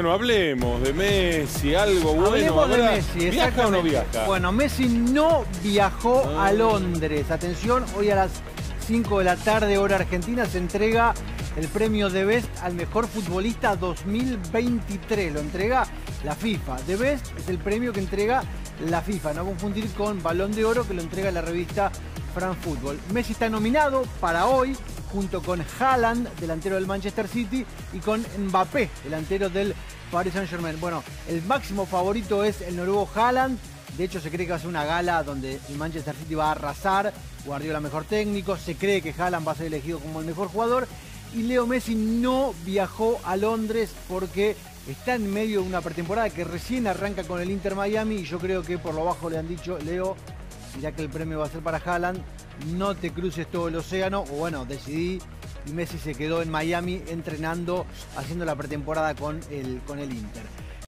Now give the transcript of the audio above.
Bueno, hablemos de Messi, algo bueno. Hablemos de. Messi, ¿Viaja o no viaja? Bueno, Messi no viajó Ah. a Londres. Atención, hoy a las 5 de la tarde, hora argentina, se entrega el premio de Best al mejor futbolista 2023. Lo entrega la FIFA. The Best es el premio que entrega la FIFA. No confundir con Balón de Oro que lo entrega la revista Fran Football. Messi está nominado para hoy junto con Haaland, delantero del Manchester City, y con Mbappé, delantero del Paris Saint-Germain. Bueno, el máximo favorito es el noruego Haaland. De hecho, se cree que va a ser una gala donde el Manchester City va a arrasar. Guardiola mejor técnico. Se cree que Haaland va a ser elegido como el mejor jugador. Y Leo Messi no viajó a Londres porque está en medio de una pretemporada que recién arranca con el Inter Miami. Y yo creo que por lo bajo le han dicho, Leo, ya que el premio va a ser para Haaland, no te cruces todo el océano. O bueno, decidí. Y Messi se quedó en Miami entrenando, haciendo la pretemporada con el, con el Inter.